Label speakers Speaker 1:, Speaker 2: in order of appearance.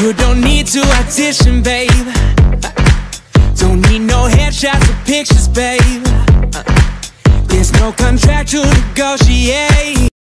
Speaker 1: You don't need to audition, babe. Don't need no headshots or pictures, babe. There's no contract to negotiate.